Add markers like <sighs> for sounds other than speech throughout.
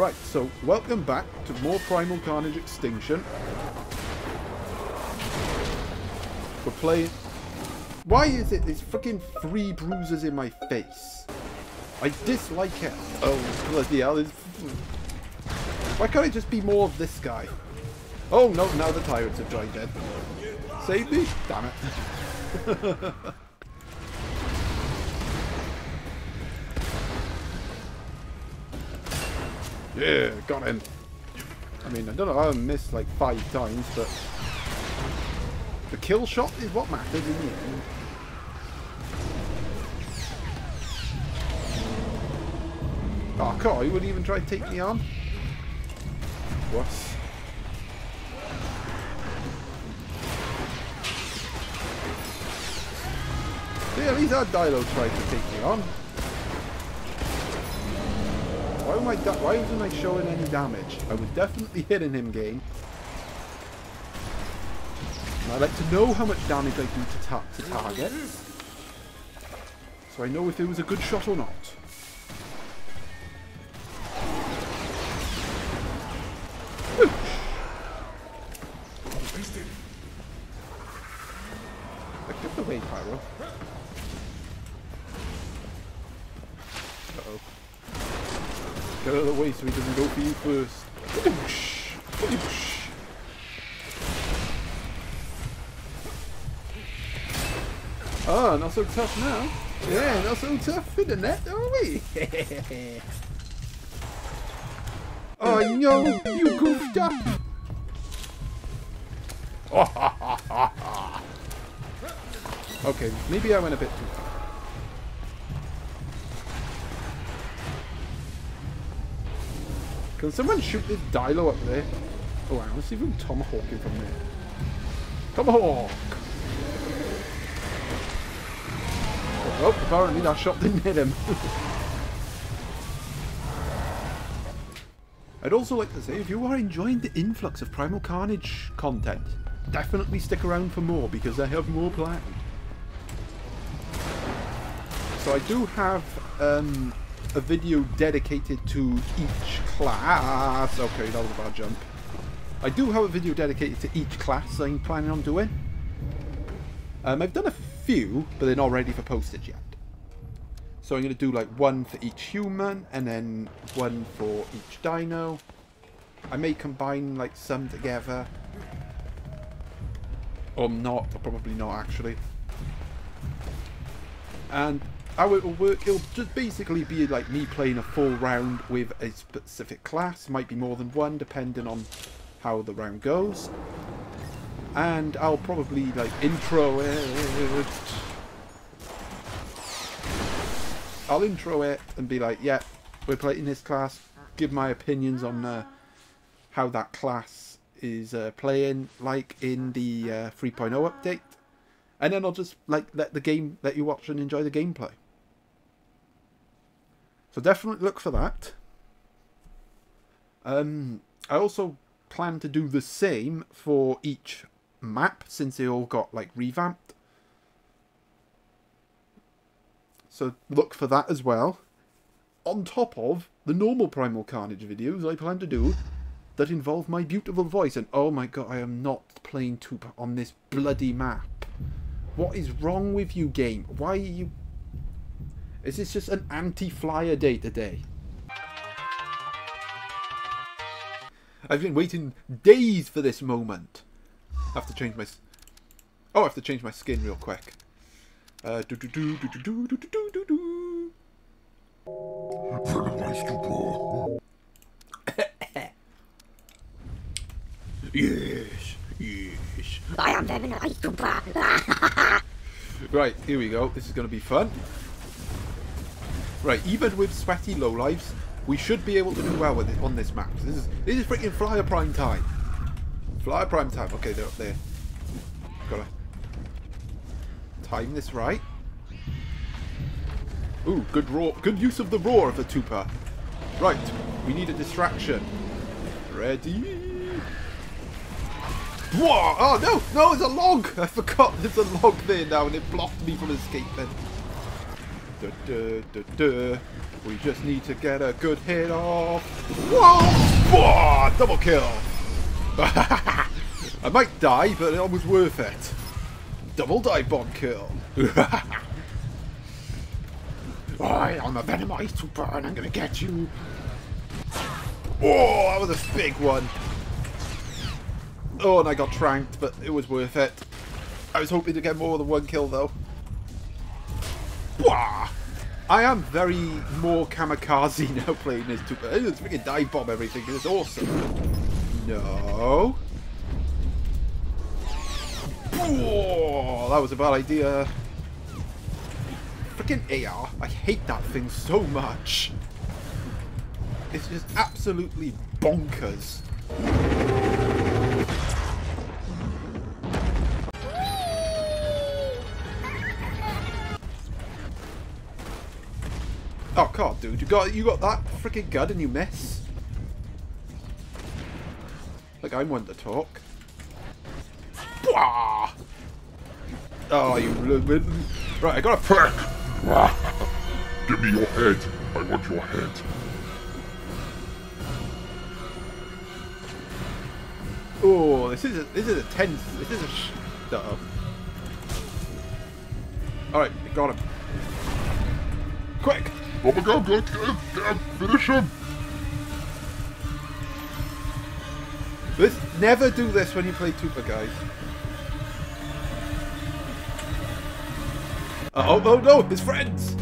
Right, so welcome back to more Primal Carnage Extinction. We're playing... Why is it there's freaking three bruises in my face? I dislike it. Oh, bloody hell. Why can't it just be more of this guy? Oh, no, now the tyrants have joined in. Save me? Damn it. <laughs> Yeah, got him. I mean, I don't know how I missed like five times, but the kill shot is what matters in the end. Ah, oh, God, he wouldn't even try to take me on. What? Least that Dilo tried to take me on. Why, am I why wasn't I showing any damage? I was definitely hitting him, game. And I like to know how much damage I do to, ta to targets. So I know if it was a good shot or not. You first. Ah, not so tough now. Yeah, not so tough in the net, are we? <laughs> oh no, you goofed up. <laughs> okay, maybe I went a bit too far. Can someone shoot this Dilo up there? Oh, wow, let's see if we can tomahawk him from there. Tomahawk! Oh, apparently that shot didn't hit him. <laughs> I'd also like to say, if you are enjoying the influx of Primal Carnage content, definitely stick around for more, because I have more planned. So I do have um, a video dedicated to each class. Okay, that was a bad jump. I do have a video dedicated to each class I'm planning on doing. Um, I've done a few, but they're not ready for postage yet. So I'm going to do like one for each human, and then one for each dino. I may combine like some together. Or not, or probably not actually. And how it will work, it'll just basically be like me playing a full round with a specific class. Might be more than one, depending on how the round goes. And I'll probably like intro it. I'll intro it and be like, yeah, we're playing this class. Give my opinions on uh, how that class is uh, playing, like in the uh, 3.0 update. And then I'll just like let the game, let you watch and enjoy the gameplay. So definitely look for that. Um, I also plan to do the same for each map since they all got like revamped. So look for that as well. On top of the normal Primal Carnage videos I plan to do that involve my beautiful voice. And oh my god, I am not playing Tupa on this bloody map. What is wrong with you, game? Why are you... Is this just an anti-flyer day today? I've been waiting days for this moment. I have to change my... Oh, I have to change my skin real quick. Uh, do do do do do do do do do do. yes, yes. I am Devin Ice Trooper. Right, here we go. This is going to be fun. Right, even with sweaty low lives, we should be able to do well with it on this map. This is this is freaking flyer prime time. Flyer prime time. Okay, they're up there. Gotta time this right. Ooh, good roar. Good use of the roar of the Tupa. Right, we need a distraction. Ready? Whoa! Oh ah, no! No, it's a log! I forgot there's a log there now and it blocked me from escaping. Duh, duh, duh, duh. We just need to get a good hit off. Whoa! Whoa! Double kill! <laughs> I might die, but it was worth it. Double dive bomb kill. <laughs> Alright, I'm a Venomized Tupa and I'm gonna get you. Oh, that was a big one. Oh, and I got tranked, but it was worth it. I was hoping to get more than one kill, though. I am very more kamikaze <laughs> now playing this. It's freaking dive bomb everything. It's awesome. No. That was a bad idea. Freaking AR. I hate that thing so much. It's just absolutely bonkers. Oh god, dude, you got you got that freaking gun and you miss. Like I'm one to talk. Bwah! Oh, you right? I got a perk. <laughs> Give me your head. I want your head. Oh, this is a, this is a tense. This is a. Sh uh oh. All right, got him. Quick! My god, go, him, him, finish him! This, never do this when you play Tupa, guys. Uh, oh, oh no, his friends!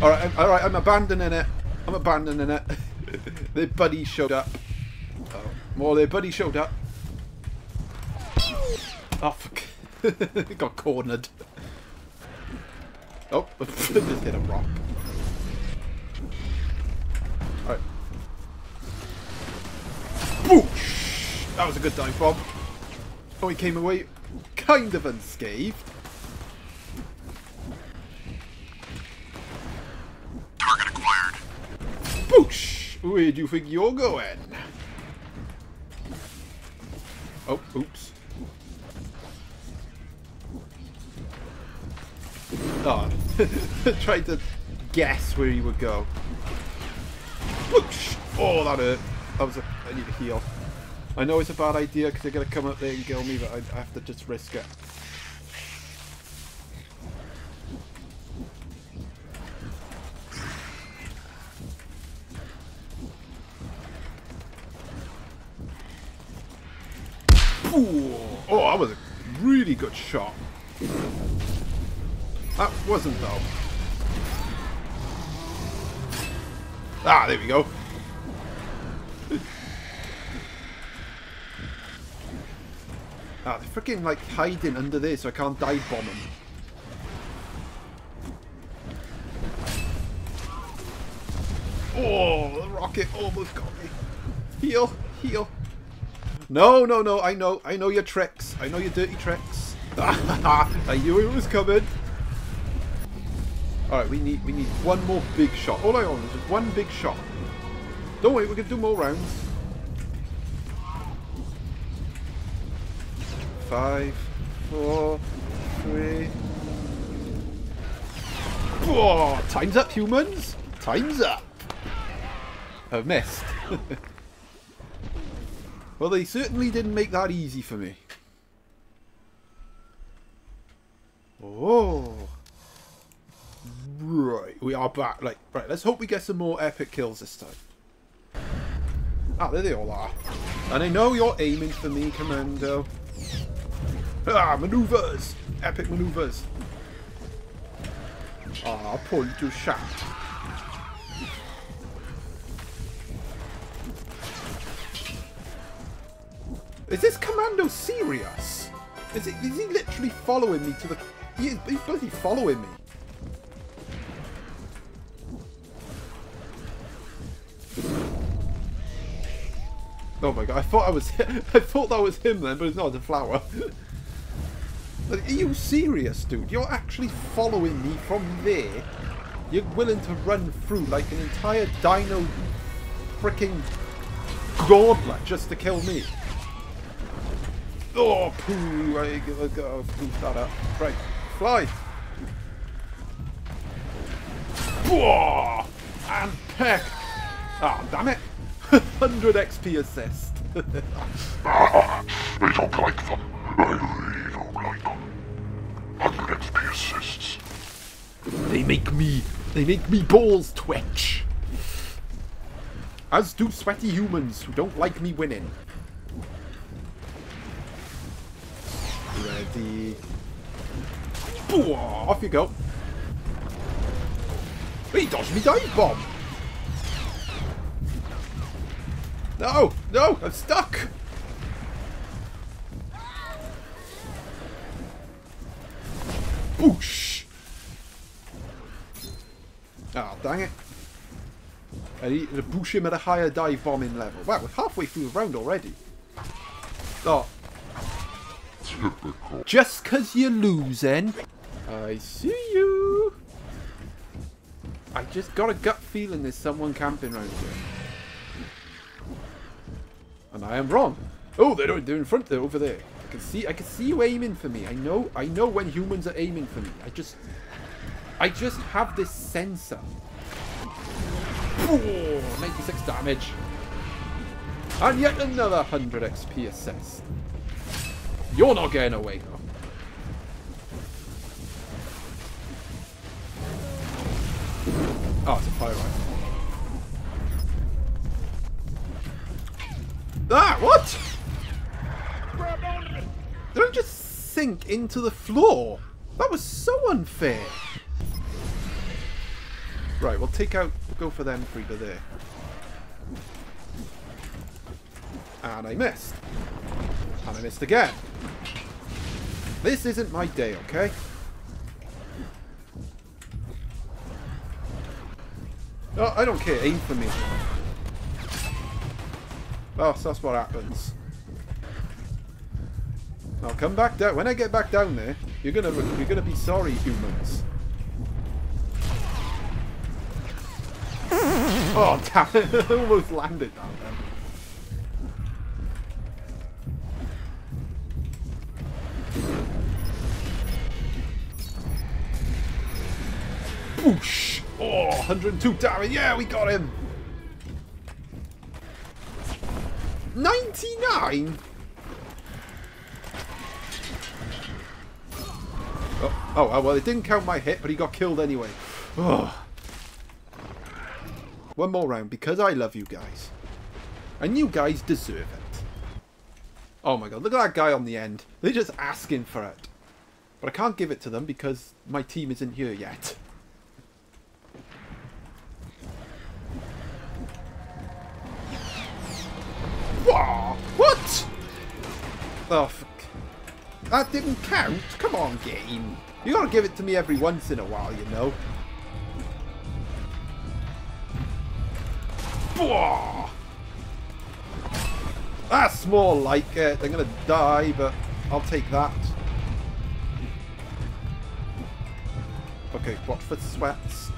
Alright, alright, I'm abandoning it. I'm abandoning it. <laughs> their buddy showed up. Oh, more their buddy showed up. Oh, fuck. <laughs> got cornered. Oh, <laughs> just hit a rock. That was a good dive bomb. Oh, he came away kind of unscathed. Target acquired. Boosh! Where do you think you're going? Oh, oops. Oh, <laughs> tried to guess where he would go. Whoosh! Oh, that hurt. That was a. I need to heal. I know it's a bad idea because they're going to come up there and kill me, but I, I have to just risk it. Ooh. Oh, that was a really good shot. That wasn't though. Ah, there we go. Ah, they're freaking like hiding under there so I can't dive bomb them. Oh, the rocket almost got me. Heal, heal. No, no, no, I know. I know your tricks. I know your dirty tricks. <laughs> I knew it was coming. Alright, we need we need one more big shot. All I want is one big shot. Don't worry, we can do more rounds. Five, four, three. Whoa! Time's up, humans! Time's up! I've missed. <laughs> well, they certainly didn't make that easy for me. Oh. Right, we are back. Like, right, let's hope we get some more epic kills this time. Ah, there they all are. And I know you're aiming for me, Commando. Ah, maneuvers! Epic maneuvers. Ah, point to shot. Is this Commando serious? Is, it, is he literally following me to the... He he's bloody following me. Oh my god, I thought I was <laughs> I thought that was him then, but it's not, a flower. <laughs> are you serious, dude? You're actually following me from there? You're willing to run through like an entire dino freaking gauntlet just to kill me? Oh, poo! I gotta that up. Right, fly! Bwah! And peck. Ah, damn it. <laughs> 100 XP assist. I don't like them. They make me, they make me balls twitch. As do sweaty humans who don't like me winning. Ready. Bwah! Off you go. He dodged me dive bomb. No, no, I'm stuck. Boosh. Oh, dang it. I need to push him at a higher dive bombing level. Wow, we're halfway through the round already. Oh, Typical. just because you're losing. I see you. I just got a gut feeling there's someone camping around here. And I am wrong. Oh, they're, they're in front there, over there. I can see I can see you aiming for me. I know I know when humans are aiming for me. I just I just have this sensor. Oh, 96 damage. And yet another 100 XP assist. You're not getting away though. Oh, it's a fire rifle. Ah, what? Did I just sink into the floor? That was so unfair. Right, we'll take out, go for them to there. And I missed. And I missed again. This isn't my day, okay? Oh, I don't care. Aim for me. Oh, so that's what happens. I'll come back down. When I get back down there, you're gonna you're gonna be sorry, humans. Oh damn <laughs> it! Almost landed that then. Boosh! Oh, 102 damage. Yeah, we got him. 99? Oh, oh, well, it didn't count my hit, but he got killed anyway. Oh. One more round, because I love you guys. And you guys deserve it. Oh my god, look at that guy on the end. They're just asking for it. But I can't give it to them because my team isn't here yet. Wha- What? Oh, fuck. That didn't count? Come on, game. You gotta give it to me every once in a while, you know. That's more like it. They're gonna die, but I'll take that. Okay, watch for sweats.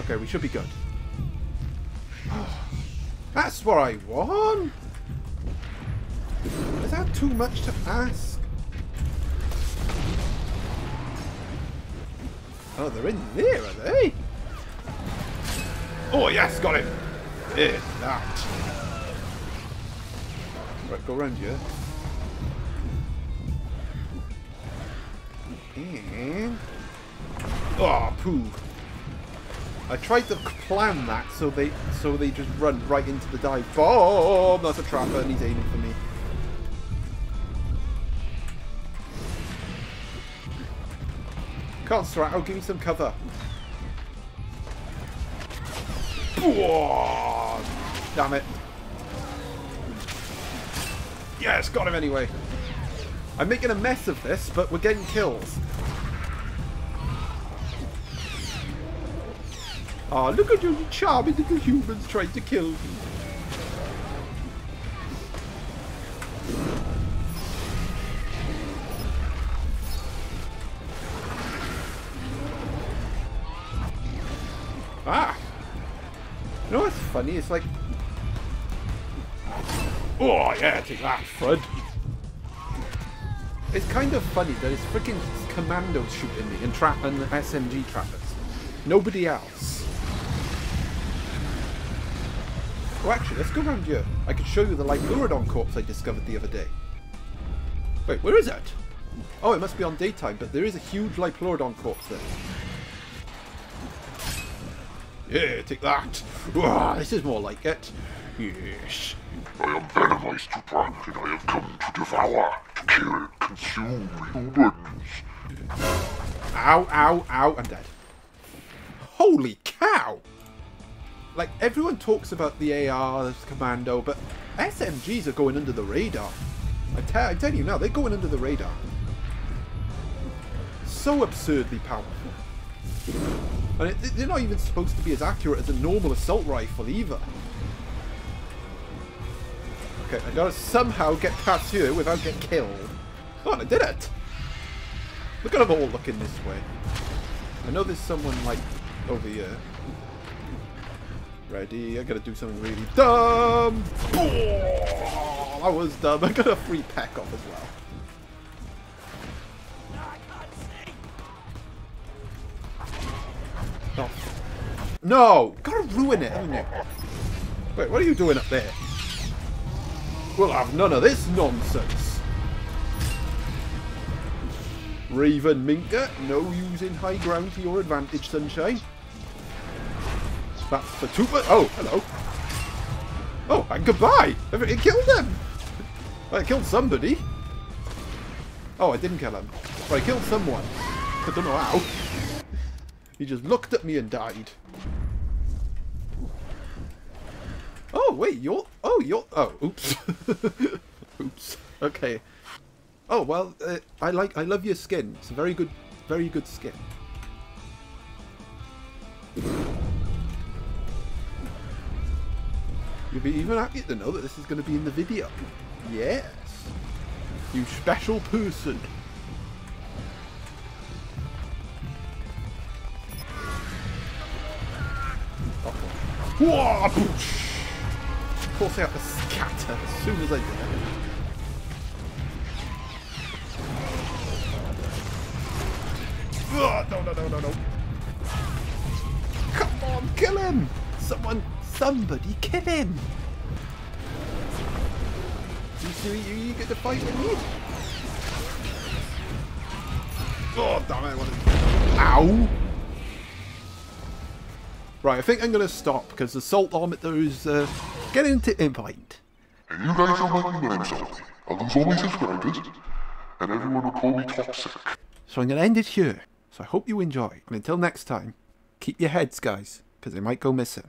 Okay, we should be good. <sighs> That's what I want. Is that too much to ask? Oh, they're in there, are they? Oh, yes, got him. Yeah, that. Right, go around here. And... Oh, poo. I tried to plan that so they so they just run right into the dive bomb. That's a trapper and he's aiming for me. Can't Strato, oh, give me some cover. Whoa! Damn it. Yes, got him anyway. I'm making a mess of this, but we're getting kills. Oh, look at you charming little humans trying to kill me. You know what's funny? It's like... Oh, yeah, take that, Fred. It's kind of funny that it's freaking commandos shooting me and trapping SMG trappers. Nobody else. Oh, actually, let's go around here. I could show you the Liopleurodon corpse I discovered the other day. Wait, where is it? Oh, it must be on daytime, but there is a huge Liopleurodon corpse there. Yeah, take that. Wah, this is more like it. Yes. I am Venomized Trooper, and I have come to devour, to kill, consume humans. Ow, ow, ow, I'm dead. Holy cow! Like, everyone talks about the AR, the Commando, but SMGs are going under the radar. I, te I tell you now, they're going under the radar. So absurdly powerful. And it, they're not even supposed to be as accurate as a normal assault rifle either. Okay, I gotta somehow get past here without getting killed. Oh, I did it! Look at them all looking this way. I know there's someone, like, over here. Ready, I gotta do something really dumb! Oh, that was dumb. <laughs> I got a free pack off as well. No! Gotta ruin it, haven't you? Wait, what are you doing up there? We'll have none of this nonsense. Raven Minka, no using high ground to your advantage, sunshine. That's for two. Oh, hello. Oh, and goodbye. It killed them. I killed somebody. Oh, I didn't kill him. I killed someone. I don't know how. He just looked at me and died. Oh, wait, you're... Oh, you're... Oh, oops. <laughs> oops. Okay. Oh, well, uh, I like... I love your skin. It's a very good... Very good skin. You'll be even happier to know that this is going to be in the video. Yes. You special person. Whoa, of out the scatter as soon as I do it. Oh, no, no, no, no, no. Come on, kill him! Someone, somebody kill him! You you, you get to fight with me? Oh, damn it, what is... Ow! Right, I think I'm going to stop because the salt saltometer is uh, getting to invite. And you guys are making me insulting. I'll lose all my subscribers, and everyone will call me toxic. So I'm going to end it here. So I hope you enjoy. And until next time, keep your heads, guys, because they might go missing.